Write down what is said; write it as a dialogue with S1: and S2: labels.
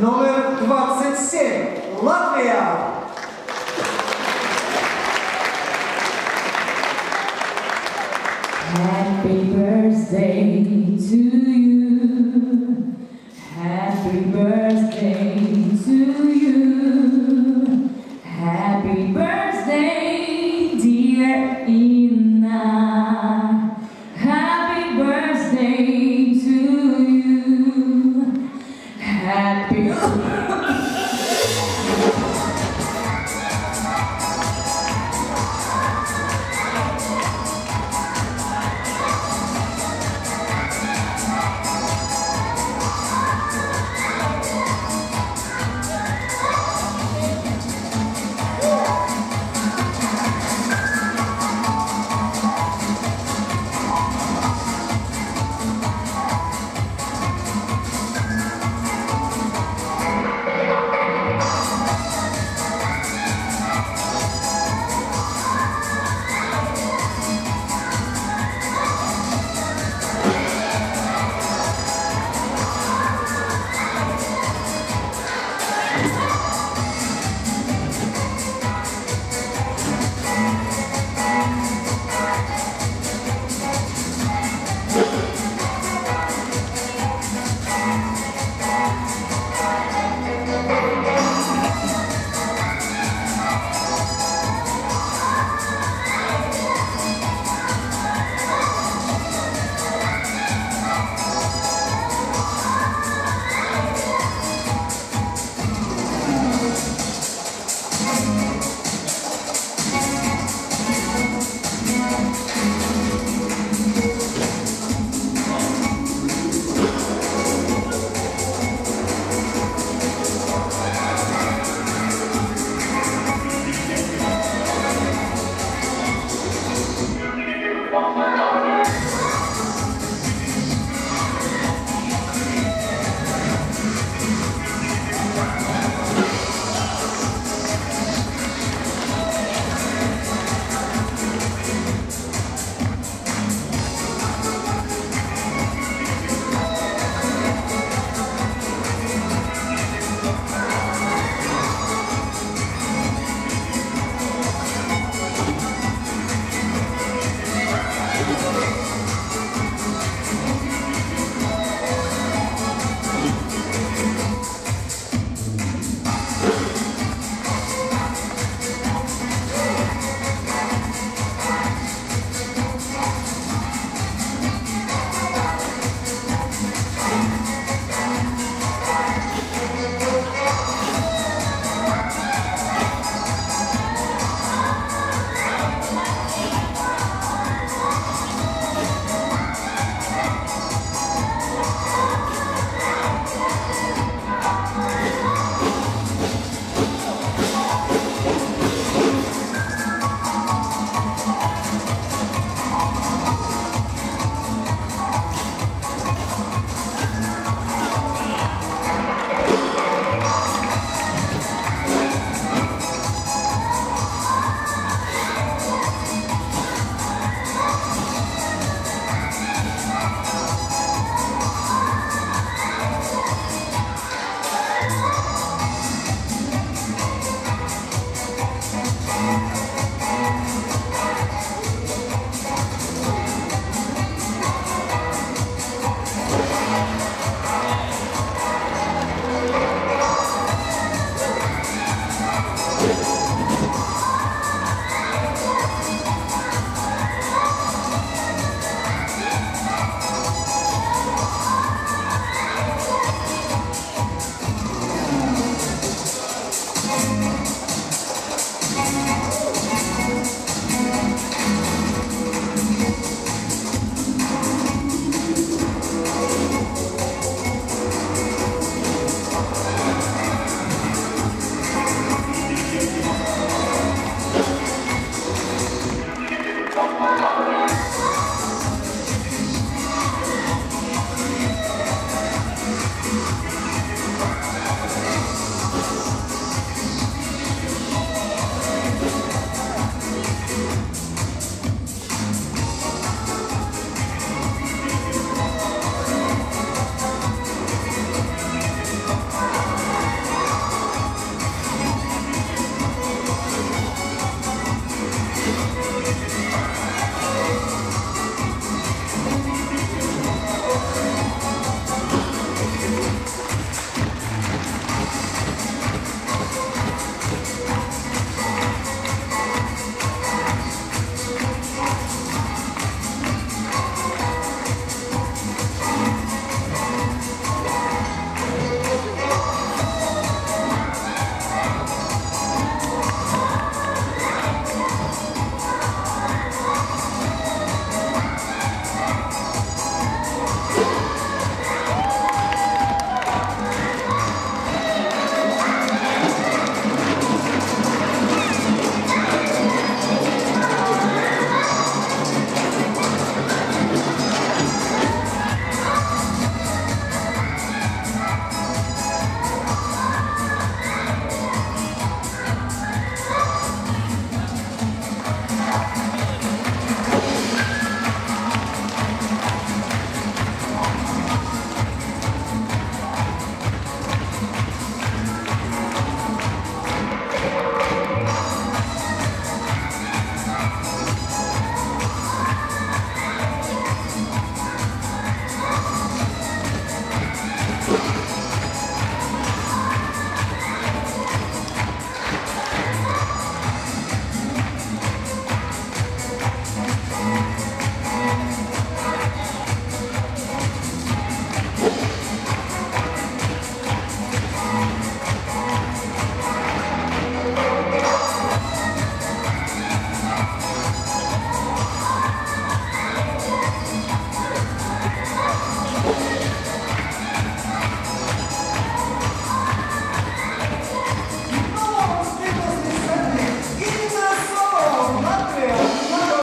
S1: номер 27. Латвия.